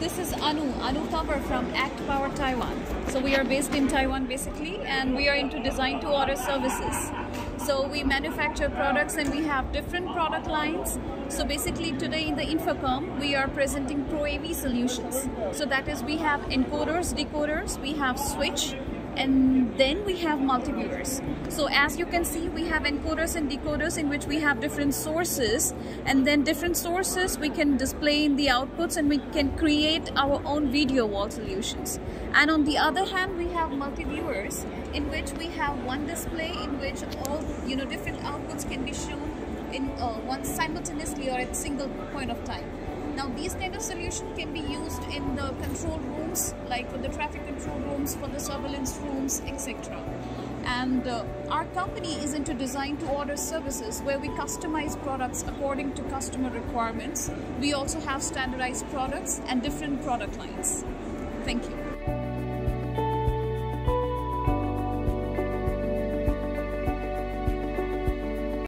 Anu, Anu Thabar from Act Power Taiwan. So we are based in Taiwan basically and we are into design to order services. So we manufacture products and we have different product lines. So basically today in the Infocomm, we are presenting Pro AV solutions. So that is we have encoders, decoders, we have switch, and then we have multiviewers. So as you can see, we have encoders and decoders in which we have different sources and then different sources we can display in the outputs and we can create our own video wall solutions. And on the other hand, we have multiviewers in which we have one display in which all you know different outputs can be shown in uh, one simultaneously or at single point of time. Now these kind of solution can be used in the control rooms, like for the traffic control rooms, for the surveillance rooms, etc. And uh, our company is into design to order services where we customize products according to customer requirements. We also have standardized products and different product lines. Thank you.